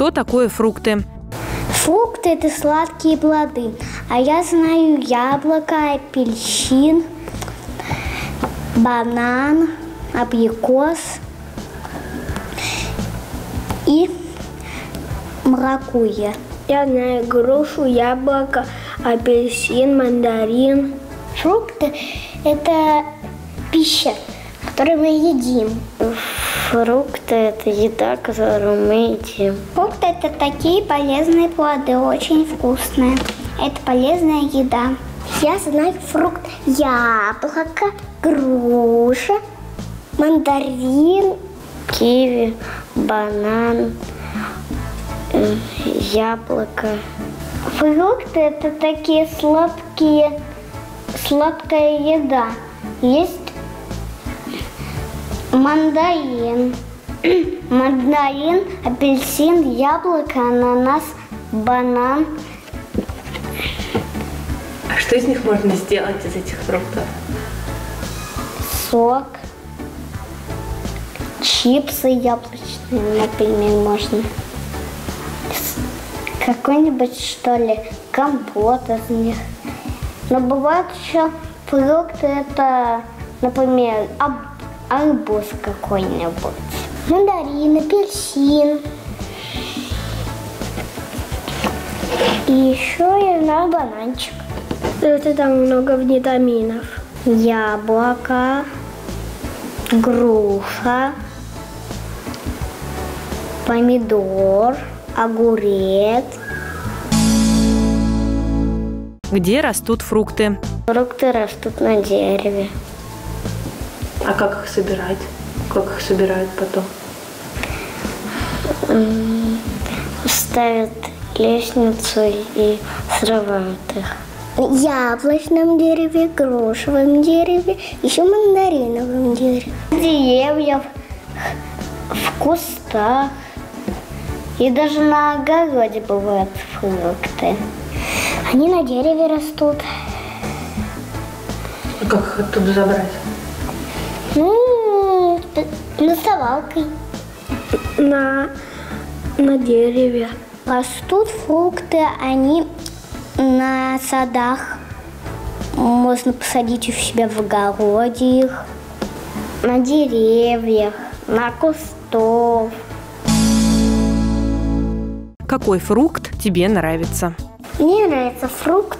Что такое фрукты? Фрукты – это сладкие плоды. А я знаю яблоко, апельсин, банан, абрикос и маракуйя. Я знаю грушу, яблоко, апельсин, мандарин. Фрукты – это пища, которую мы едим. Фрукты – это еда, которую мы едим. Фрукты – это такие полезные плоды, очень вкусные. Это полезная еда. Я знаю фрукт яблоко, груша, мандарин, Киви, банан, э, яблоко. Фрукты – это такие сладкие, сладкая еда. Есть мандарин, мандарин, апельсин, яблоко, ананас, банан. А что из них можно сделать, из этих фруктов? сок, чипсы яблочные, например, можно. Какой-нибудь, что ли, компот из них. Но бывают еще фрукты, это, например, аб- арбуз какой-нибудь. Мандарин, апельсин. И еще я знаю бананчик. Это там много витаминов. яблоко, груша, помидор, огурец. Где растут фрукты? Фрукты растут на дереве. А как их собирать? Как их собирают потом? Ставят лестницу и срывают их. яблочном дереве, грушевом дереве, еще мандариновом дереве. Деревьев, в кустах. И даже на огороде бывают фрукты. Они на дереве растут. А как их оттуда забрать? Наставалкой. На, на дереве. Растут фрукты, они на садах. Можно посадить у себя в огороде их. На деревьях, на кустов. Какой фрукт тебе нравится? Мне нравится фрукт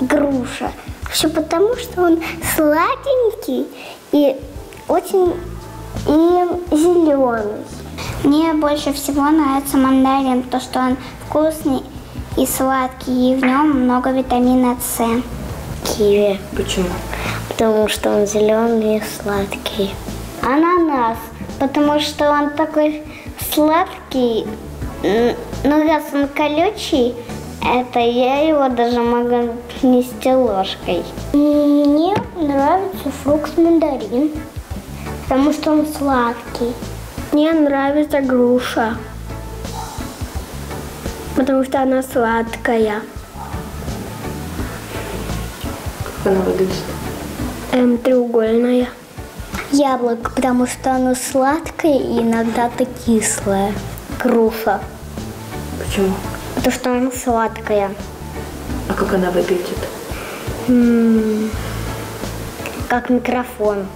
груша. Все потому, что он сладенький и очень и зеленый. Мне больше всего нравится мандарин, потому что он вкусный и сладкий, и в нем много витамина С. Киви. Почему? Потому что он зеленый и сладкий. Ананас, потому что он такой сладкий, но раз он колючий, это я его даже могу нести ложкой. Мне нравится фрукт мандарин, потому что он сладкий. Мне нравится груша. Потому что она сладкая. Как она выглядит? Эм, треугольная. Яблоко, потому что оно сладкое и иногда-то кислое. Груша, Почему? потому что оно сладкое. А как она выглядит? Как микрофон.